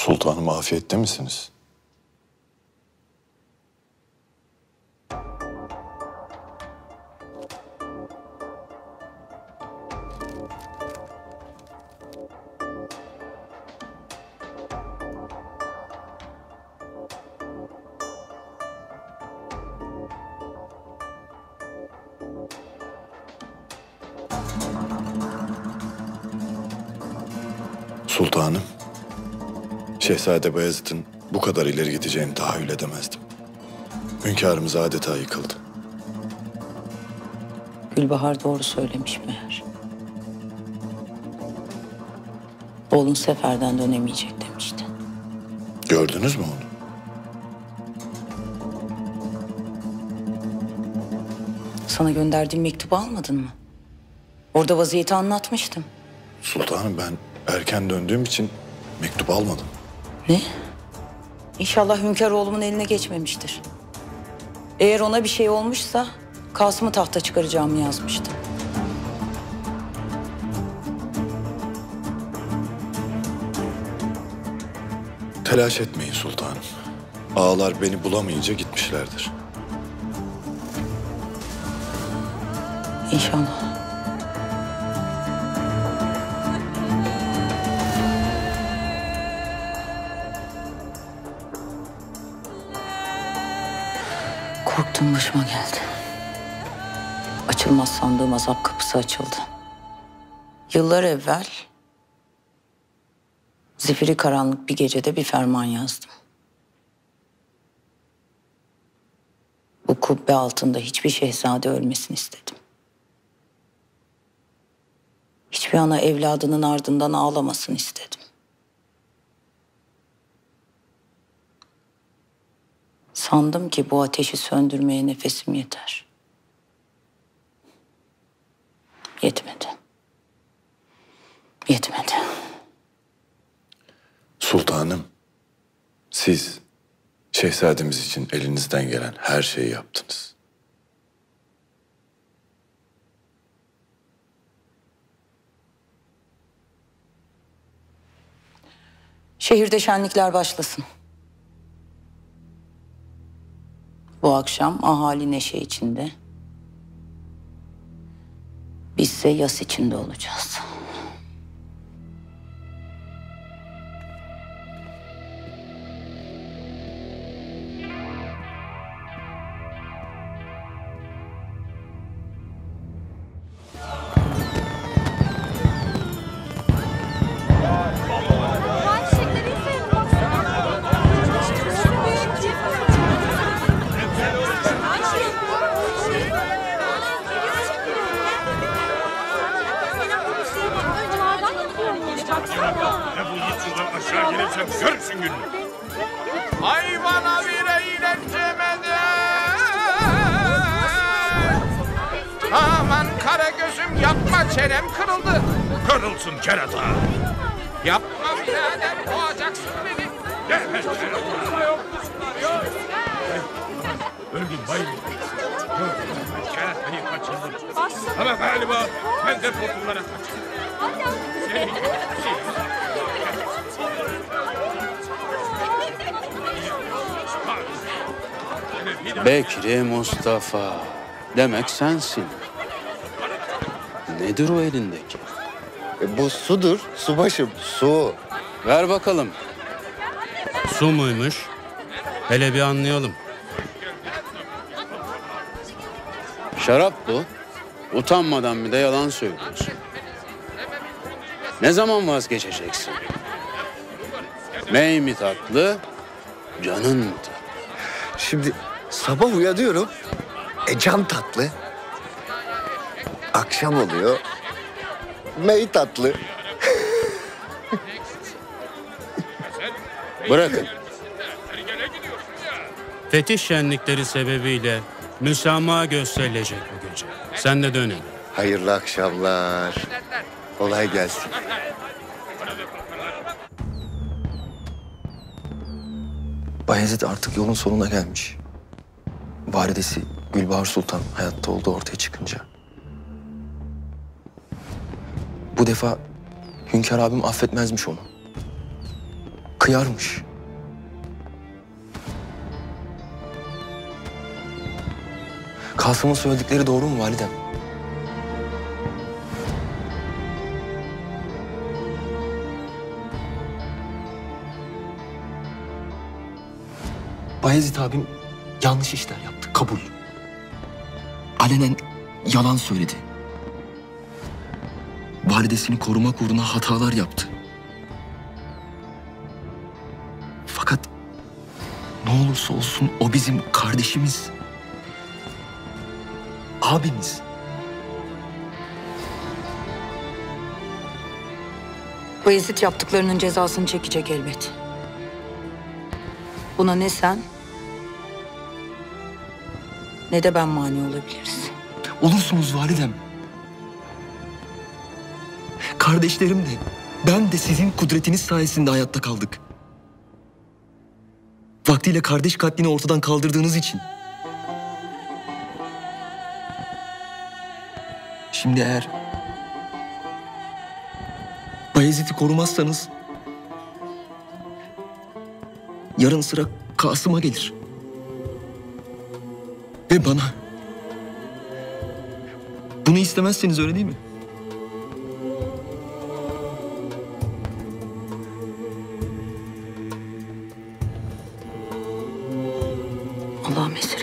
Sultanım afiyette misiniz? Sultanım, Şehzade Bayezid'in bu kadar ileri gideceğini tahayyül edemezdim. Hünkârımız adeta yıkıldı. Gülbahar doğru söylemiş meğer. Oğlun seferden dönemeyecek demişti. Gördünüz mü onu? Sana gönderdiğim mektubu almadın mı? Orada vaziyeti anlatmıştım. Sultanım ben erken döndüğüm için mektup almadım. Ne? İnşallah hünkâr oğlumun eline geçmemiştir. Eğer ona bir şey olmuşsa Kasım'ı tahta çıkaracağımı yazmıştı. Telaş etmeyin sultanım. Ağalar beni bulamayınca gitmişlerdir. İnşallah. Korktuğum başıma geldi. Açılmaz sandığım azap kapısı açıldı. Yıllar evvel zifiri karanlık bir gecede bir ferman yazdım. Bu kubbe altında hiçbir şehzade ölmesin istedim. Hiçbir ana evladının ardından ağlamasın istedim. Sandım ki bu ateşi söndürmeye nefesim yeter. Yetmedi. Yetmedi. Sultanım, siz şehzademiz için elinizden gelen her şeyi yaptınız. Şehirde şenlikler başlasın. Bu akşam ahali neşe içinde. Bizse yas içinde olacağız. Ne bu şuradan aşağı gelirsem görürsün gününü. Hayvana bir eğlencemede Aman kara gözüm yapma çenem kırıldı Kırılsın kerata. Yapma birader boğacaksın beni Gelmez kerata. Öldüm bayıldım. Keratayı kaçırdım. Ama galiba ben de kurtulana kaçtım. Seni Bekri Mustafa. Demek sensin. Nedir o elindeki? E, bu sudur, subaşım, su. Ver bakalım. Su muymuş? Hele bir anlayalım. Şarap bu. Utanmadan bir de yalan söylüyorsun. Ne zaman vazgeçeceksin? Mey mi tatlı, canın mı tatlı? Şimdi sabah uyanıyorum, e can tatlı. Akşam oluyor, mey tatlı. Bırakın. Fetih şenlikleri sebebiyle müsamaha gösterilecek bu gece. Sen de dönün. Hayırlı akşamlar. Kolay gelsin. Bayezid artık yolun sonuna gelmiş. Validesi Gülbahar Sultan hayatta olduğu ortaya çıkınca. Bu defa Hünkar abim affetmezmiş onu. Kıyarmış. Kasım'ın söyledikleri doğru mu validem? Bayezid abim yanlış işler yaptı. Kabul. Alenen yalan söyledi. Validesini korumak uğruna hatalar yaptı. Fakat ne olursa olsun o bizim kardeşimiz. Abimiz. Bayezid yaptıklarının cezasını çekecek elbet. Buna ne sen ne de ben mani olabiliriz. Olursunuz validem. Kardeşlerim de ben de sizin kudretiniz sayesinde hayatta kaldık. Vaktiyle kardeş katlini ortadan kaldırdığınız için. Şimdi eğer Bayezid'i korumazsanız yarın sıra Kasım'a gelir. Ve bana. Bunu istemezsiniz öyle değil mi? Allah'ım esir.